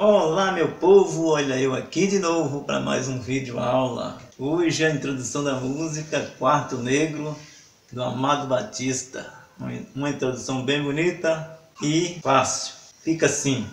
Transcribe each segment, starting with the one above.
Olá meu povo, olha eu aqui de novo para mais um vídeo aula. Hoje a introdução da música Quarto Negro do Amado Batista. Uma introdução bem bonita e fácil. Fica assim.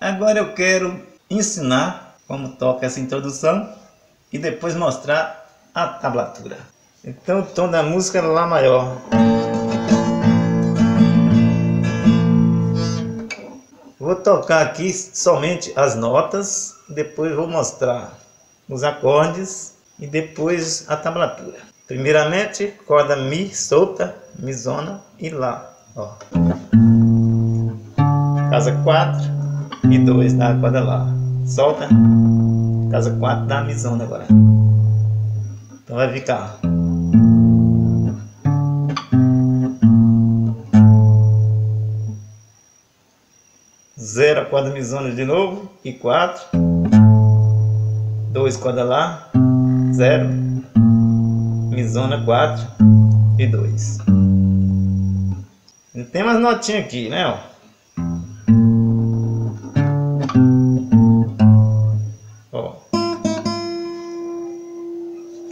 Agora eu quero ensinar como toca essa introdução e depois mostrar a tablatura. Então o tom da música é Lá maior. Vou tocar aqui somente as notas, depois vou mostrar os acordes e depois a tablatura. Primeiramente, corda Mi solta, Mi zona e Lá. Ó. Casa 4, e 2 da corda Lá. Solta. Casa 4 da Mi zona agora. Então vai ficar. Zero a corda Mi zona de novo e 4. 2 corda Lá. Zero. Mi zona 4 e 2. Tem umas notinhas aqui, né? Ó.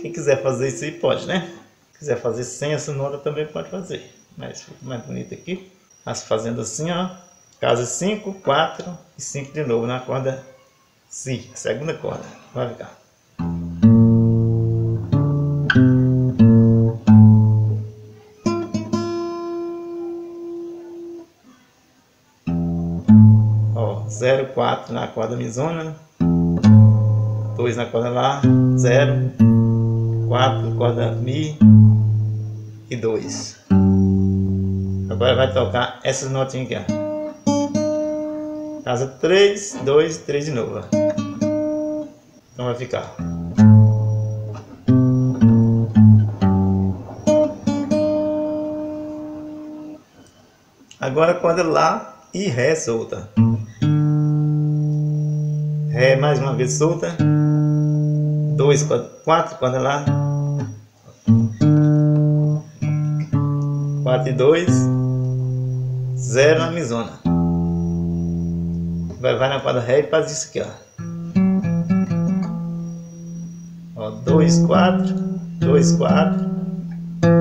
Quem quiser fazer isso aí pode, né? quiser fazer sem essa nota também pode fazer. Mas fica mais bonito aqui. Mas fazendo assim, ó. Casa 5, 4 e 5 de novo na corda Si, segunda corda. Vai ficar. Ó, 0, 4 na corda misona. 2 na corda Lá, 0 quatro, corda Mi e dois. Agora vai tocar essas notinhas aqui, ó. Casa 3, 2, 3 de novo. Então vai ficar. Agora corda Lá e Ré solta. Ré mais uma vez solta. 2, 4 corda Lá. 4 e 2, 0 na misona. Vai, vai na corda Ré e faz isso aqui, ó. Ó, 2, 4, 2, 4,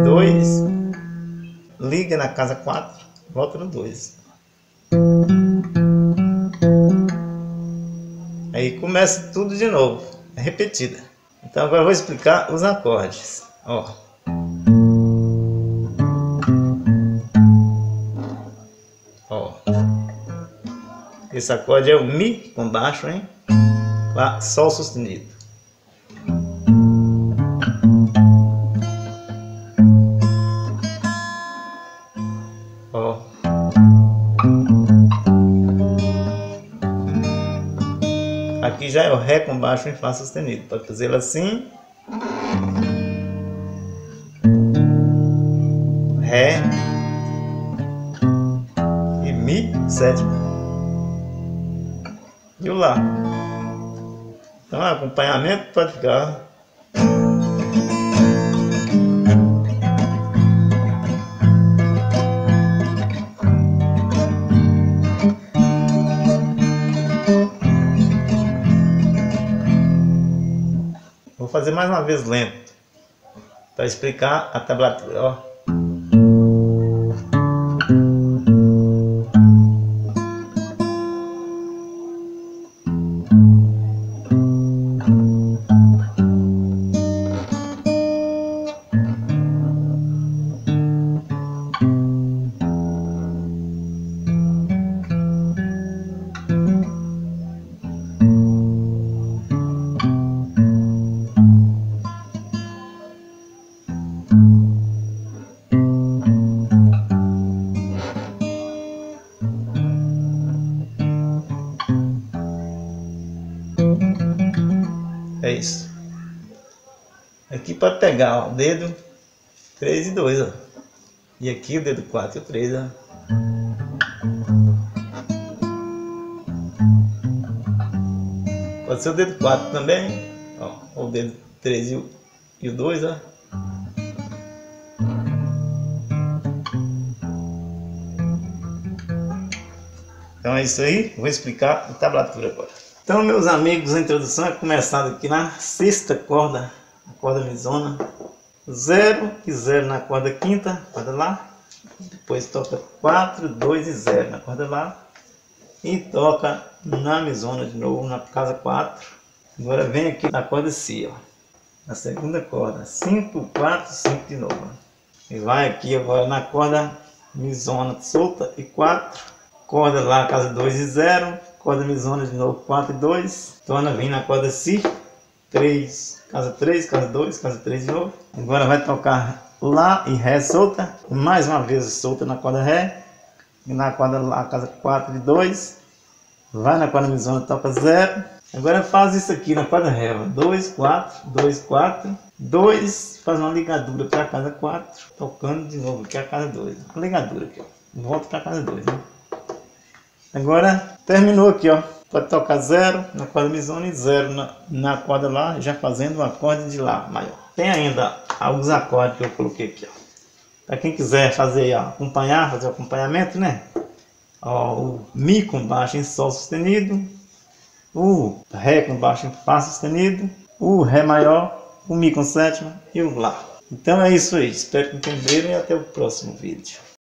2, liga na casa 4, volta no 2. Aí começa tudo de novo, é repetida. Então agora vou explicar os acordes. Ó. Esse acorde é o Mi com baixo, hein? Lá, Sol sustenido. Ó. Aqui já é o Ré com baixo em Fá sustenido. Pode fazê-lo assim. Ré e Mi sétima e o Lá. Então, acompanhamento pode ficar. Vou fazer mais uma vez lento para explicar a tablatura. Ó. É isso. Aqui para pegar o dedo 3 e 2, ó. E aqui o dedo 4 e o 3, ó. Pode ser o dedo 4 também, ó. O dedo 3 e o, e o 2, ó. Então é isso aí, vou explicar a tablatura agora. Então, meus amigos, a introdução é começada aqui na sexta corda, a corda misona, 0 e 0 na corda quinta, corda lá, depois toca 4, 2 e 0 na corda lá, e toca na misona de novo, na casa 4. Agora vem aqui na corda Si, ó, na segunda corda, 5, 4, 5 de novo. E vai aqui agora na corda misona solta e 4, corda lá, casa 2 e 0, corda misona de novo, 4 e 2, torna vir na corda Si, 3, casa 3, casa 2, casa 3 de novo. Agora vai tocar Lá e Ré solta, mais uma vez solta na corda Ré, e na corda Lá, casa 4 de 2, vai na corda misona, toca 0. Agora faz isso aqui na corda Ré, 2, 4, 2, 4, 2, faz uma ligadura para a casa 4, tocando de novo aqui a casa 2, uma ligadura aqui, ó. volta para a casa 2, né? Agora terminou aqui, ó. Pode tocar zero na corda misona e zero na, na corda lá, já fazendo o acorde de lá maior. Tem ainda alguns acordes que eu coloquei aqui, ó. Para quem quiser fazer, ó, acompanhar, fazer o acompanhamento, né? Ó, o Mi com baixo em Sol sustenido, o Ré com baixo em Fá sustenido, o Ré maior, o Mi com sétima e o Lá. Então é isso aí. Espero que entenderam e até o próximo vídeo.